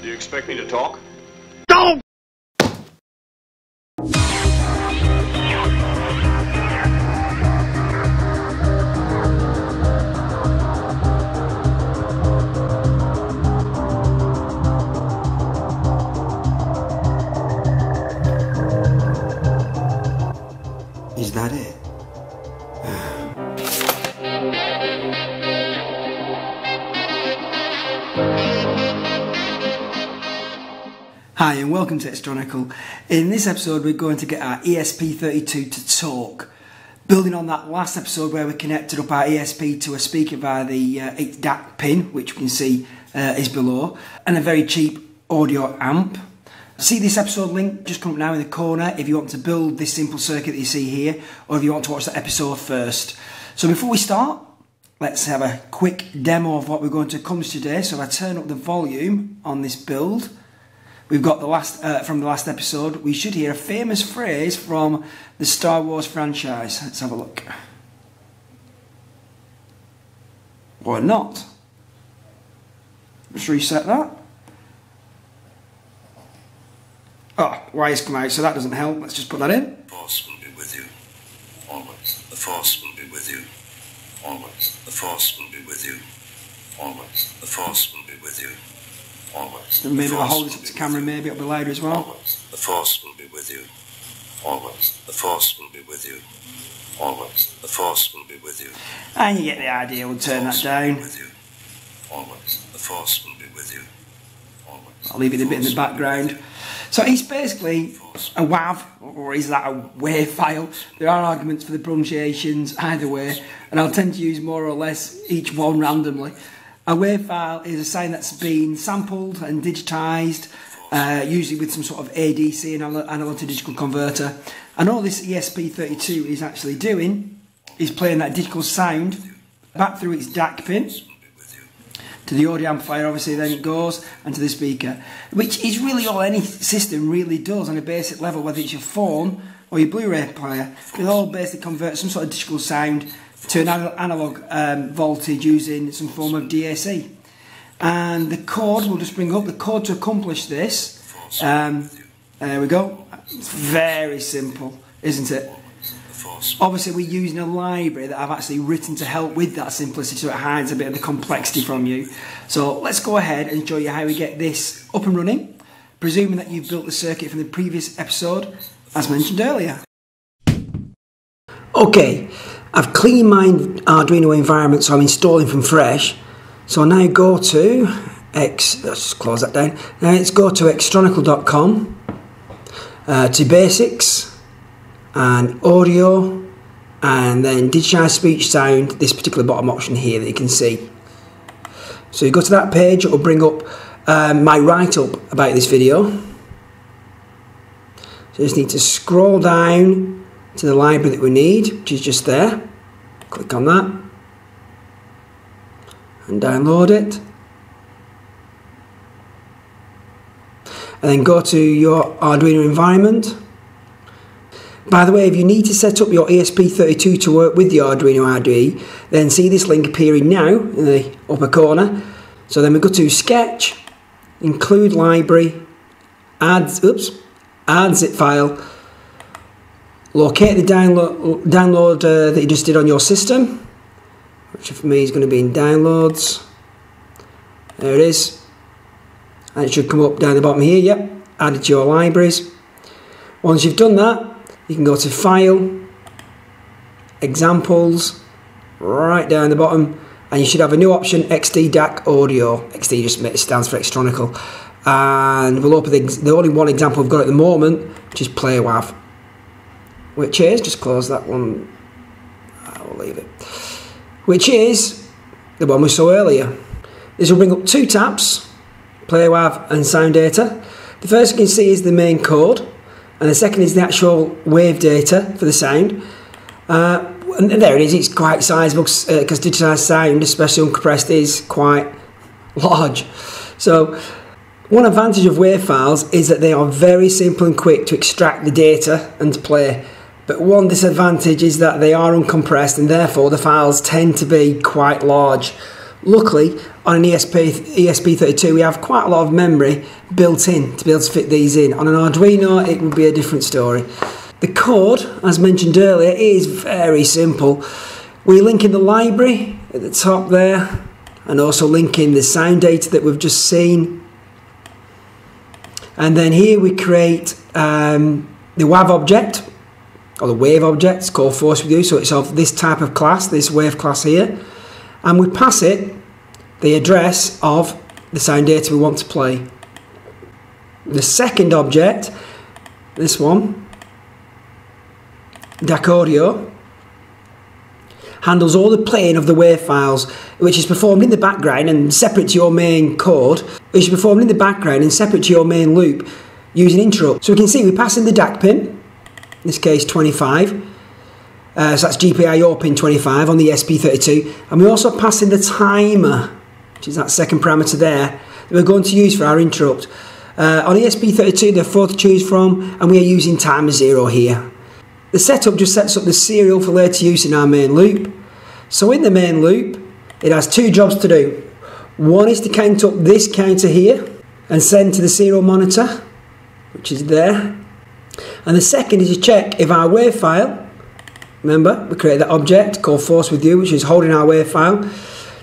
Do you expect me to talk? Hi and welcome to XTronical. In this episode we're going to get our ESP32 to talk. Building on that last episode where we connected up our ESP to a speaker via the uh, 8 DAC pin, which we can see uh, is below, and a very cheap audio amp. See this episode link just come up now in the corner if you want to build this simple circuit that you see here, or if you want to watch that episode first. So before we start, let's have a quick demo of what we're going to accomplish today. So if I turn up the volume on this build, we've got the last uh, from the last episode. We should hear a famous phrase from the Star Wars franchise. Let's have a look. Or not. Let's reset that. Oh, wires come out, so that doesn't help. Let's just put that in. The Force will be with you. Always. The Force will be with you. Always. The Force will be with you. Always. The Force will be with you. Always. Maybe The I'll hold this up to camera, maybe it'll be louder as well. Always. The Force will be with you. Always. The Force will be with you. Always. The Force will be with you. And you get the idea, we'll turn that Force will be down. With you. Always. The Force will be with you. Always. I'll leave it a bit in the Force will be with background. So he's basically a WAV, or is that a WAV file? There are arguments for the pronunciations either way, and I'll tend to use more or less each one randomly. A WAV file is a sign that's been sampled and digitised, uh, usually with some sort of ADC, an analog to digital converter. And all this ESP32 is actually doing is playing that digital sound back through its DAC pin to the audio amplifier, obviously, then it goes, and to the speaker, which is really all any system really does on a basic level, whether it's your phone or your Blu-ray player. It all basically converts some sort of digital sound to an analog um, voltage using some form of DAC. And the code we'll just bring up the code to accomplish this. Um, there we go. It's very simple, isn't it? Obviously, we're using a library that I've actually written to help with that simplicity, so it hides a bit of the complexity from you. So let's go ahead and show you how we get this up and running, presuming that you've built the circuit from the previous episode, as mentioned earlier. Okay, I've cleaned my Arduino environment, so I'm installing from fresh. So now go to X. Let's close that down. Now let's go to xtronical.com uh, to basics and audio and then digitize speech sound this particular bottom option here that you can see so you go to that page it will bring up um, my write-up about this video so you just need to scroll down to the library that we need which is just there. Click on that. And download it. And then go to your Arduino environment. By the way, if you need to set up your ESP32 to work with the Arduino IDE, then see this link appearing now in the upper corner. So then we go to Sketch, Include Library, Add, oops, Add Zip File, locate the download, download uh, that you just did on your system, which for me is going to be in Downloads. There it is. And it should come up down the bottom here, yep, add it to your libraries. Once you've done that, you can go to File, Examples, right down the bottom, and you should have a new option XT DAC Audio. XT just stands for XTronical. And we'll open the, the only one example we've got at the moment, which is PlayWav, which is, just close that one, I will leave it, which is the one we saw earlier. This will bring up two tabs, PlayWav and Sound Data. The first you can see is the main code, and the second is the actual wave data for the sound. Uh, and there it is, it's quite sizable because digitized sound, especially uncompressed, is quite large. So, one advantage of WAV files is that they are very simple and quick to extract the data and to play. But one disadvantage is that they are uncompressed and therefore the files tend to be quite large. Luckily, on an ESP ESP32 we have quite a lot of memory built in to be able to fit these in. On an Arduino it would be a different story. The code, as mentioned earlier, is very simple. We link in the library at the top there and also link in the sound data that we've just seen. And then here we create um, the WAV object or the wave object, it's called force with you, so it's of this type of class, this wave class here. And we pass it the address of the sound data we want to play. The second object, this one, DAC audio, handles all the playing of the wave files, which is performed in the background and separate to your main code, which is performed in the background and separate to your main loop using interrupt. So we can see we pass in the DAC pin, in this case 25, uh, so that's GPIO pin 25 on the ESP32, and we also pass in the timer which is that second parameter there, that we're going to use for our interrupt. Uh, on ESP32 there are four to choose from and we are using timer 0 here. The setup just sets up the serial for later use in our main loop. So in the main loop it has two jobs to do. One is to count up this counter here and send to the serial monitor which is there. And the second is to check if our wave file, remember we created that object called force with you which is holding our wave file,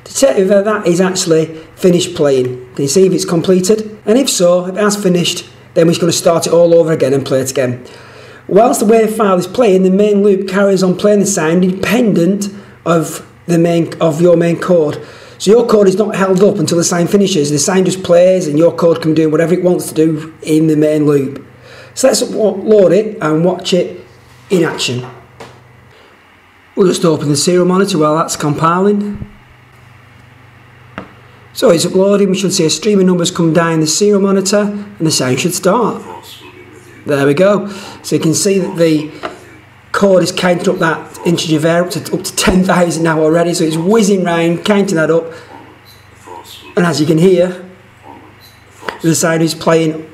to check if that is actually finished playing. Can you see if it's completed? And if so, if it has finished, then we're just going to start it all over again and play it again. Whilst the wave file is playing, the main loop carries on playing the sound independent of the main of your main code. So your code is not held up until the sound finishes. The sound just plays and your code can do whatever it wants to do in the main loop. So let's load it and watch it in action. We'll just open the serial monitor while that's compiling. So it's uploading, we should see a stream of numbers come down the serial monitor and the sound should start. There we go. So you can see that the code is counting up that integer up to, up to 10,000 now already. So it's whizzing round, counting that up. And as you can hear, the sound is playing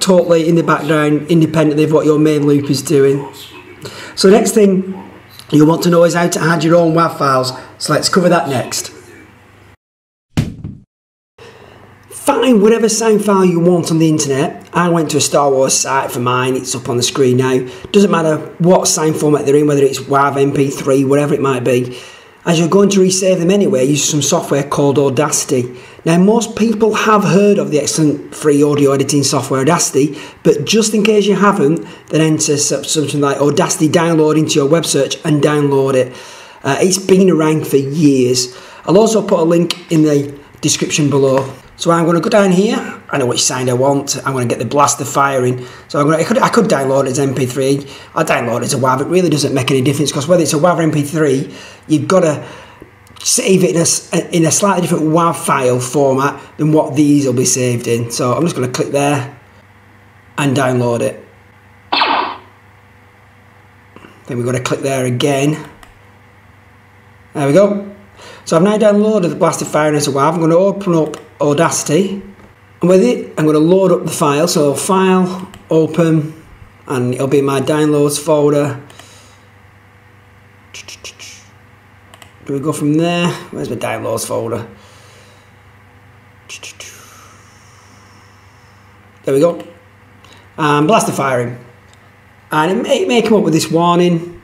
totally in the background independently of what your main loop is doing. So next thing you'll want to know is how to add your own WAV files. So let's cover that next. find whatever sound file you want on the internet. I went to a Star Wars site for mine, it's up on the screen now. Doesn't matter what sound format they're in, whether it's WAV, MP3, whatever it might be. As you're going to resave them anyway, use some software called Audacity. Now, most people have heard of the excellent free audio editing software Audacity, but just in case you haven't, then enter something like Audacity download into your web search and download it. Uh, it's been around for years. I'll also put a link in the description below. So I'm going to go down here. I know which sound I want. I'm going to get the blaster firing. So I'm going to, I could, I could download it as MP3. I download it as a WAV. It really doesn't make any difference because whether it's a WAV or MP3, you've got to save it in a, in a slightly different WAV file format than what these will be saved in. So I'm just going to click there and download it. Then we've got to click there again. There we go. So I've now downloaded the Blaster Fire as a WAV. I'm going to open up Audacity. And with it, I'm going to load up the file. So File, Open, and it'll be my Downloads folder. Do we go from there? Where's my Downloads folder? There we go. And Blaster Firing. And it may, it may come up with this warning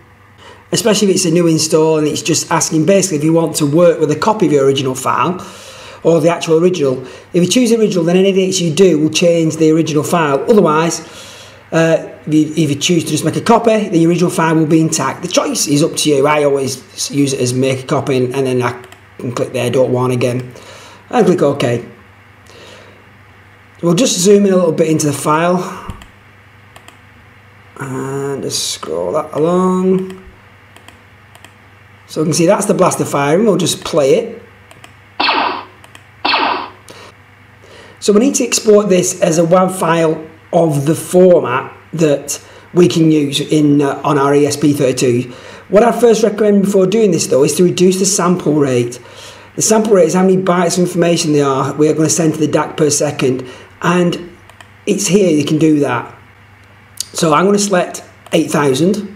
especially if it's a new install and it's just asking basically if you want to work with a copy of your original file or the actual original. If you choose the original, then any edits you do will change the original file. Otherwise, uh, if, you, choose to just make a copy, the original file will be intact. The choice is up to you. I always use it as make a copy and, and then I can click there, don't want again, and click OK. We'll just zoom in a little bit into the file and just scroll that along. So we can see that's the blaster firing. We'll just play it. So we need to export this as a WAV file of the format that we can use in uh, on our ESP32. What I first recommend before doing this though is to reduce the sample rate. The sample rate is how many bytes of information they are we are going to send to the DAC per second and it's here you can do that. So I'm going to select 8000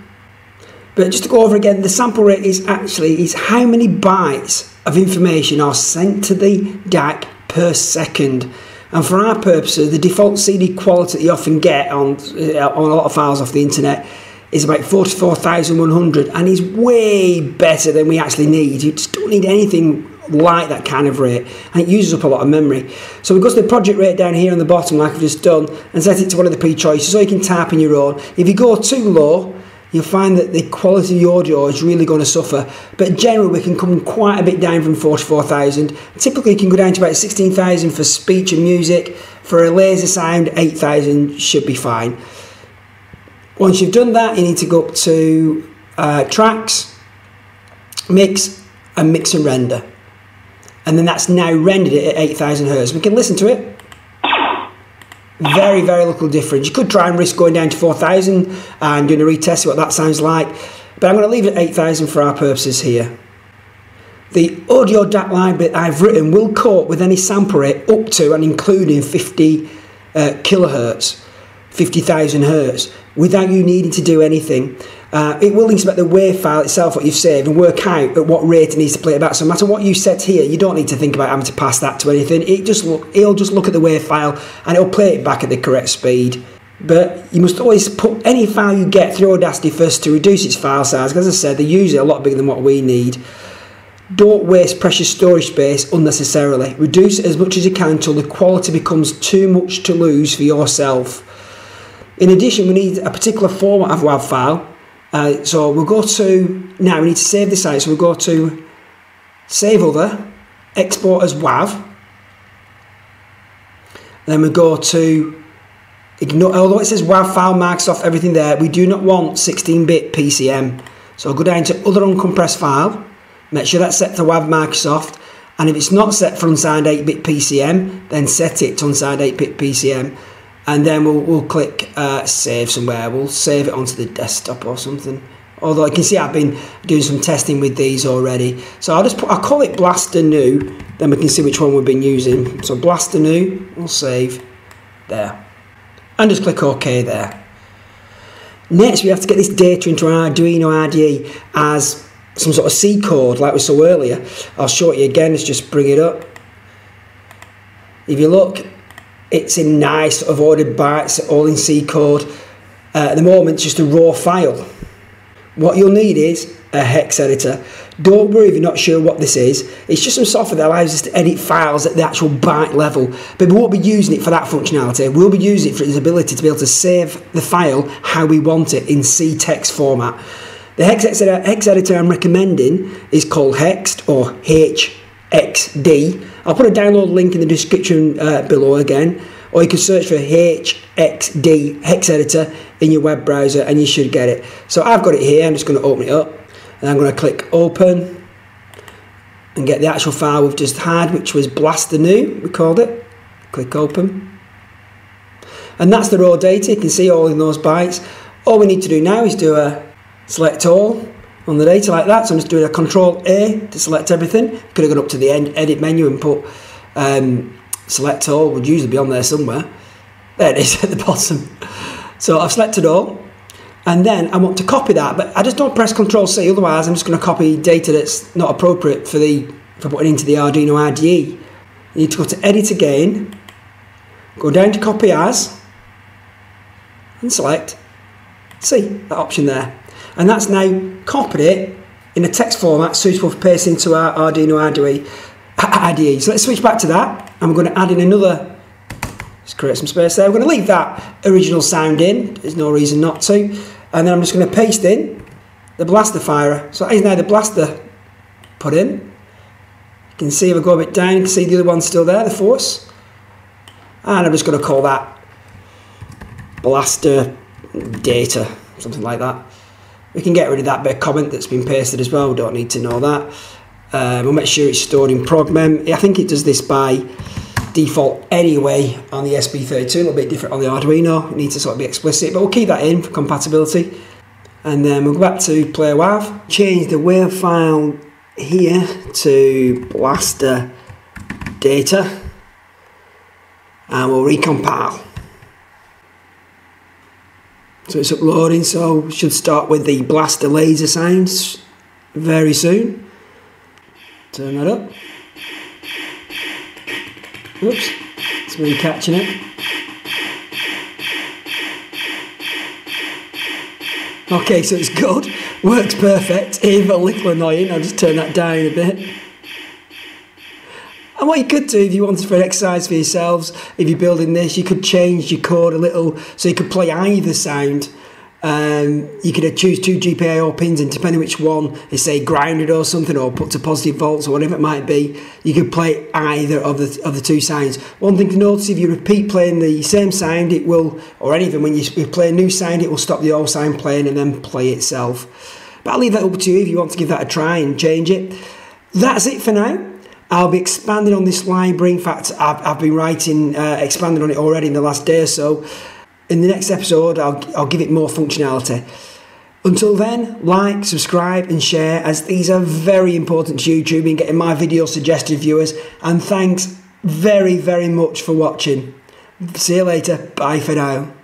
but just to go over again, the sample rate is actually is how many bytes of information are sent to the DAC per second. And for our purposes, the default CD quality you often get on, uh, on a lot of files off the internet is about 44,100 and is way better than we actually need. You just don't need anything like that kind of rate and it uses up a lot of memory. So we go to the project rate down here on the bottom like I've just done and set it to one of the pre-choices so you can type in your own. If you go too low, you'll find that the quality of the audio is really going to suffer. But generally, we can come quite a bit down from 44,000. Typically, you can go down to about 16,000 for speech and music. For a laser sound, 8,000 should be fine. Once you've done that, you need to go up to uh, tracks, mix, and mix and render. And then that's now rendered it at 8,000 hertz. We can listen to it. Very, very little difference. You could try and risk going down to 4,000 and doing a retest, what that sounds like. But I'm going to leave it at 8,000 for our purposes here. The audio DAC library I've written will cope with any sample rate up to and including 50 uh, kilohertz, 50,000 hertz, without you needing to do anything. Uh, it will inspect the WAV file itself, what you've saved, and work out at what rate it needs to play it back. So no matter what you set here, you don't need to think about having to pass that to anything. It just it'll just look at the WAV file and it'll play it back at the correct speed. But you must always put any file you get through Audacity first to reduce its file size. Because as I said, they're usually a lot bigger than what we need. Don't waste precious storage space unnecessarily. Reduce it as much as you can until the quality becomes too much to lose for yourself. In addition, we need a particular format of WAV file uh, so we'll go to, now we need to save the site, so we'll go to Save Other, Export as WAV. Then we go to, ignore, although it says WAV file, Microsoft, everything there, we do not want 16-bit PCM. So I'll go down to Other Uncompressed File, make sure that's set to WAV Microsoft, and if it's not set for unsigned 8-bit PCM, then set it to unsigned 8-bit PCM and then we'll, we'll click uh, save somewhere. We'll save it onto the desktop or something. Although I can see I've been doing some testing with these already. So I'll just put, I'll call it Blaster New, then we can see which one we've been using. So Blaster New, we'll save there. And just click OK there. Next, we have to get this data into our Arduino IDE as some sort of C code like we saw earlier. I'll show it you again, let's just bring it up. If you look, it's in nice avoided bytes, all in C code. Uh, at the moment, it's just a raw file. What you'll need is a hex editor. Don't worry if you're not sure what this is. It's just some software that allows us to edit files at the actual byte level. But we won't be using it for that functionality. We'll be using it for its ability to be able to save the file how we want it in C text format. The hex editor, hex editor I'm recommending is called Hext or HXD I'll put a download link in the description uh, below again, or you can search for HXD Hex Editor in your web browser and you should get it. So I've got it here, I'm just going to open it up and I'm going to click open and get the actual file we've just had, which was Blaster New, we called it. Click open. And that's the raw data, you can see all in those bytes. All we need to do now is do a select all on the data like that. So I'm just doing a Control A to select everything. Could have gone up to the end edit menu and put um, select all. Would usually be on there somewhere. There it is at the bottom. So I've selected all, and then I want to copy that, but I just don't press Control C. Otherwise, I'm just going to copy data that's not appropriate for the for putting into the Arduino IDE. You need to go to Edit again, go down to Copy As, and select C, that option there and that's now copied it in a text format suitable for pasting into our Arduino IDE. So let's switch back to that. I'm going to add in another, let's create some space there. I'm going to leave that original sound in, there's no reason not to. And then I'm just going to paste in the blaster firer. So that is now the blaster put in. You can see if I go a bit down, you can see the other one's still there, the force. And I'm just going to call that blaster data, something like that. We can get rid of that bit of comment that's been pasted as well. We don't need to know that. Um, we'll make sure it's stored in progmem. I think it does this by default anyway on the ESP32. a little bit different on the Arduino. It needs to sort of be explicit, but we'll keep that in for compatibility. And then we'll go back to Play WAV, change the WAV file here to blaster data, and we'll recompile. So it's uploading, so we should start with the blaster laser sounds very soon. Turn that up. Oops, it's me catching it. Okay, so it's good. Works perfect. Even a little annoying. I'll just turn that down a bit. And what you could do if you wanted for an exercise for yourselves, if you're building this, you could change your chord a little so you could play either sound. Um, you could choose two GPIO pins, and depending which one is say grounded or something, or put to positive volts or whatever it might be, you could play either of the of the two sounds. One thing to notice: if you repeat playing the same sound, it will, or anything when you play a new sound, it will stop the old sound playing and then play itself. But I'll leave that up to you if you want to give that a try and change it. That's it for now. I'll be expanding on this library. In fact, I've, I've been writing, uh, expanding on it already in the last day or so. In the next episode, I'll, I'll give it more functionality. Until then, like, subscribe, and share, as these are very important to YouTube in getting my videos suggested viewers. And thanks very, very much for watching. See you later. Bye for now.